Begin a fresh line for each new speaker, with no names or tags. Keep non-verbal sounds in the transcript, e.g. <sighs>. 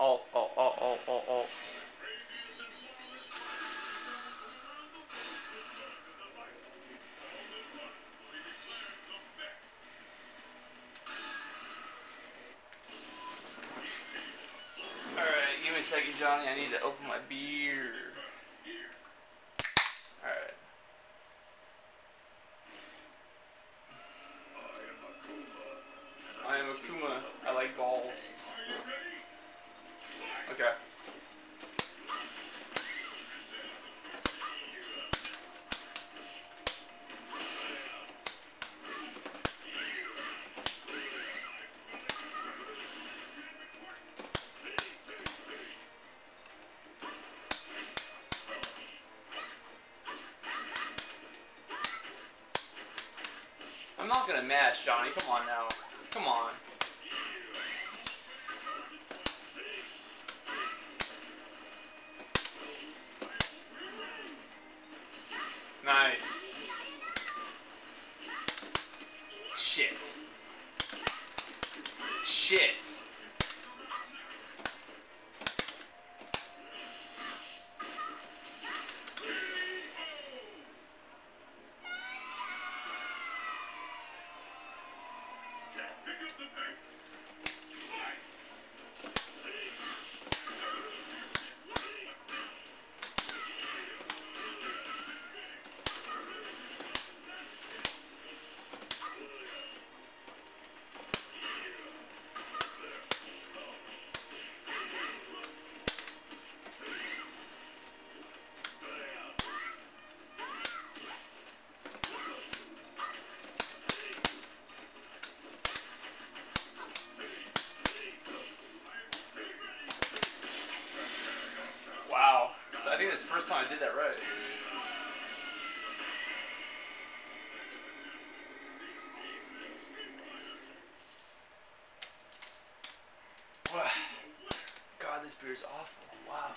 Oh, oh, oh, oh, oh, oh. Alright, give me a second, Johnny. I need to open my beer. Alright. I am Akuma. I like balls. Okay. I'm not gonna mash, Johnny. Come on now. Come on. Nice. Shit. Shit. First time I did that right. <sighs> God, this beer is awful. Wow.